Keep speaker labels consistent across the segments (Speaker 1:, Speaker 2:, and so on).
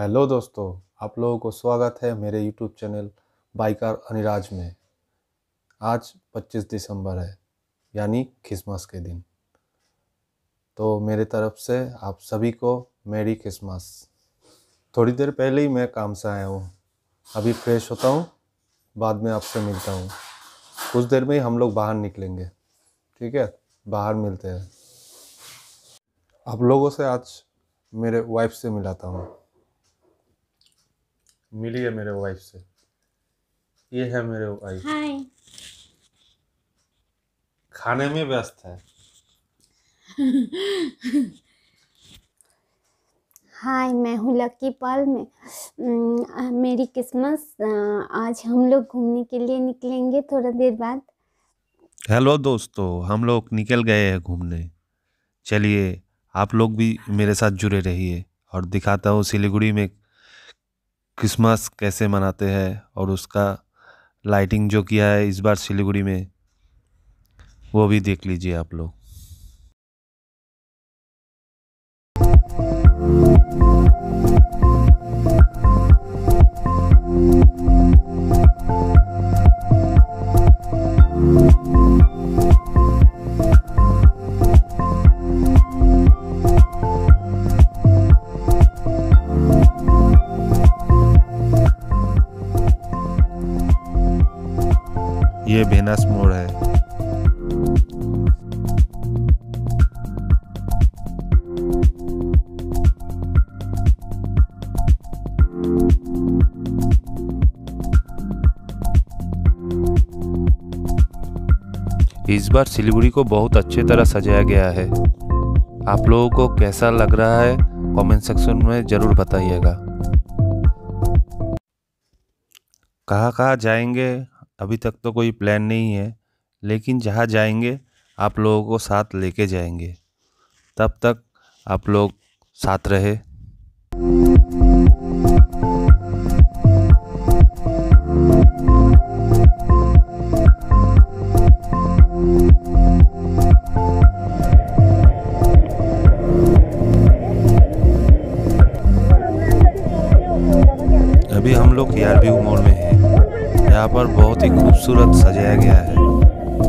Speaker 1: Hello दोस्तों, आप लोगों को स्वागत है मेरे यूट्यूब चैनल बाइकर अनिराज में। आज 25 दिसंबर है, यानी क्रिसमस के दिन। तो मेरे तरफ़ से आप सभी को मेरी क्रिसमस। थोड़ी देर पहले ही मैं काम से आया हूँ। अभी फ्रेश होता हूँ, बाद में आपसे मिलता हूँ। कुछ देर में ही हम लोग बाहर निकलेंगे, ठीक है? बाहर मिलते हैं। आप लोगों से आज मेरे वाइफ से मिलाता हूँ। मिलिए मेरे वाइफ से। ये है मेरे वाइफ
Speaker 2: हाय
Speaker 1: खाने में व्यस्त है।
Speaker 2: हाय मैं हूँ लकी पाल में। मेरी क्रिसमस आज हम लोग घूमने के लिए निकलेंगे थोड़ा देर बाद।
Speaker 3: हेलो दोस्तों हम लोग निकल गए हैं घूमने। चलिए आप लोग भी मेरे साथ जुड़े रहिए और दिखाता हूँ सिलीगुड़ी में क्रिसमस कैसे मनाते हैं और उसका लाइटिंग जो किया है इस बार सिलीगुड़ी में, वो भी देख लीजिए आप लोग। ये भेनास मोड़ है। इस बार सिलीगुड़ी को बहुत अच्छे तरह सजाया गया है। आप लोगों को कैसा लग रहा है कमेंट सेक्शन में ज़रूर बताइएगा। कहाँ कहाँ जाएँगे? अभी तक तो कोई प्लान नहीं है, लेकिन जहाँ जाएँगे, आप लोगों को साथ लेके जाएँगे। तब तक आप लोग साथ रहे। खूबसूरत सजाया गया है।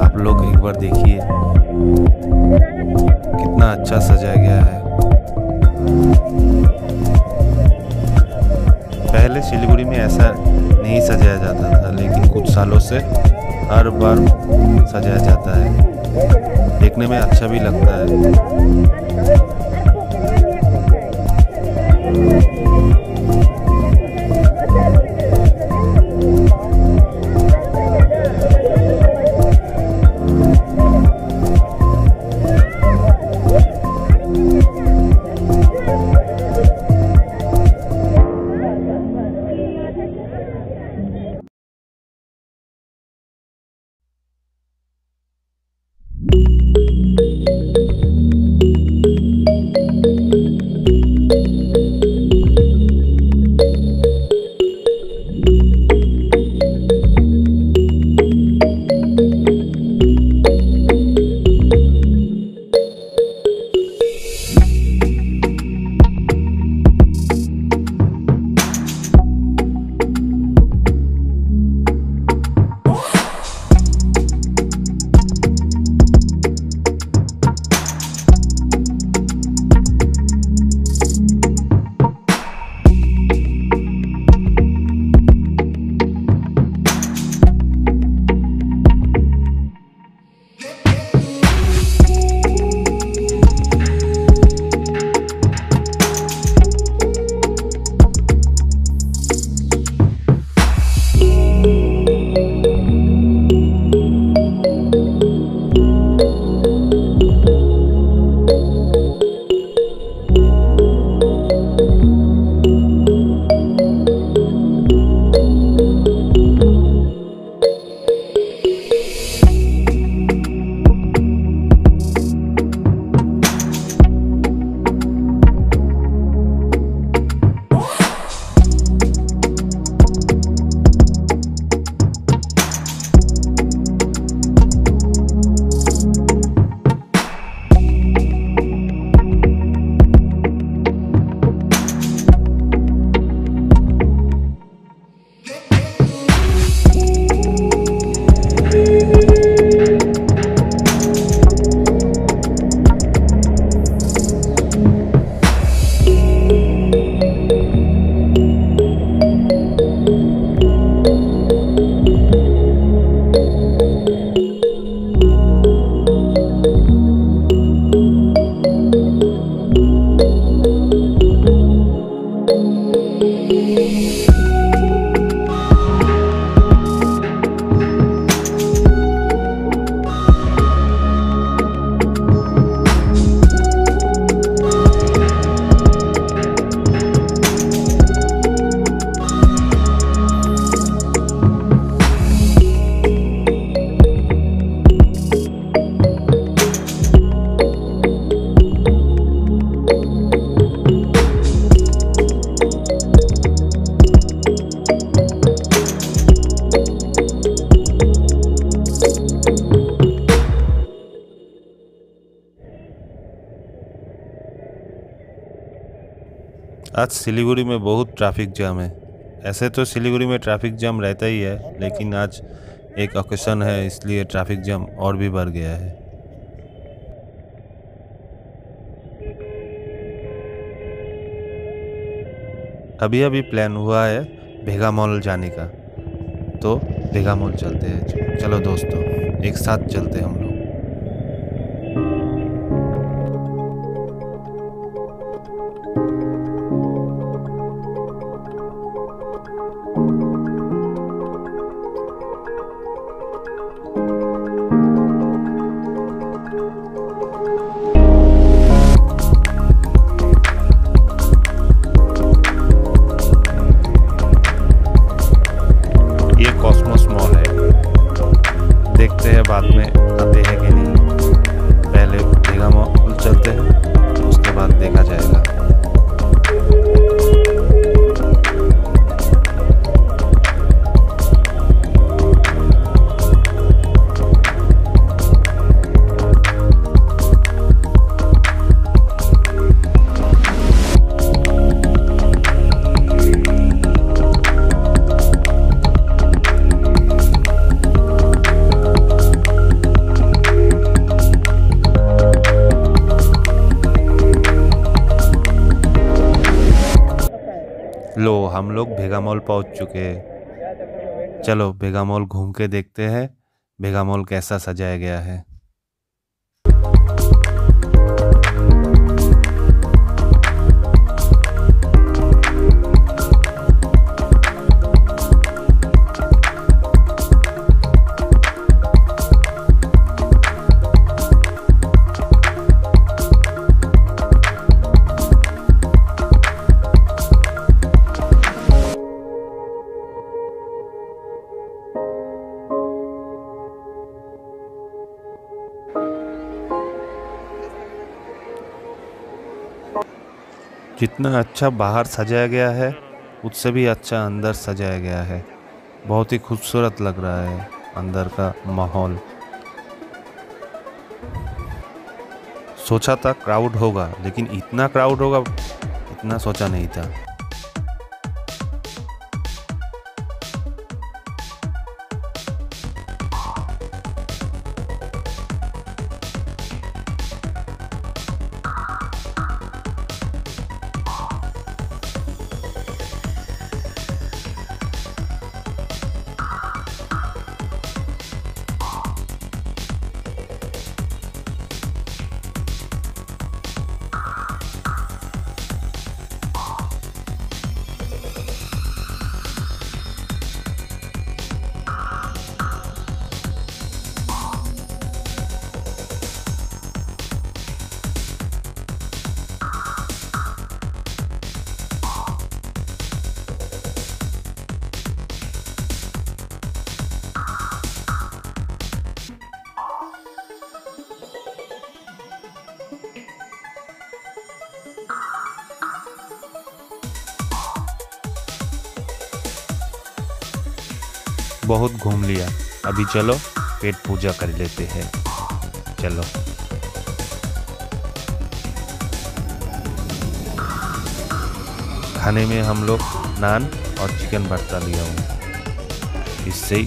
Speaker 3: आप लोग एक बार देखिए। कितना अच्छा सजाया गया है। पहले सिलीगुड़ी में ऐसा नहीं सजाया जाता था, लेकिन कुछ सालों से हर बार सजाया जाता है। देखने में अच्छा भी लगता है। आज सिलीगुड़ी में बहुत ट्रैफ़िक जाम है। ऐसे तो सिलीगुड़ी में ट्रैफ़िक जाम रहता ही है, लेकिन आज एक ओकेशन है, इसलिए ट्रैफ़िक जाम और भी बढ़ गया है। अभी अभी प्लान हुआ है भेगा मॉल जाने का। तो भेगा मॉल चलते हैं। चलो दोस्तों, एक साथ चलते हैं हम लोग। हम लोग भेगा मॉल पहुँच चुके हैं। चलो भेगा मॉल घूम के देखते हैं। भेगा मॉल कैसा सजाया गया है। जितना अच्छा बाहर सजाया गया है, उससे भी अच्छा अंदर सजाया गया है। बहुत ही खूबसूरत लग रहा है अंदर का माहौल। सोचा था क्राउड होगा, लेकिन इतना क्राउड होगा, इतना सोचा नहीं था। बहुत घूम लिया। अभी चलो, पेट पूजा कर लेते हैं। चलो। खाने में हम लोग नान और चिकन भरता लिया हूँ। इससे ही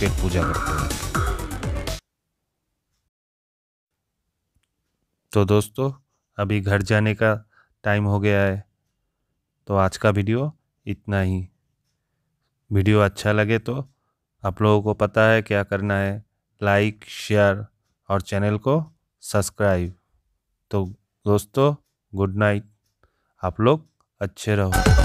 Speaker 3: पेट पूजा करते हैं। तो दोस्तों, अभी घर जाने का टाइम हो गया है। तो आज का वीडियो इतना ही। वीडियो अच्छा लगे तो आप लोगों को पता है क्या करना है। लाइक, शेयर और चैनल को सब्सक्राइब। तो दोस्तों, गुड नाइट। आप लोग अच्छे रहो।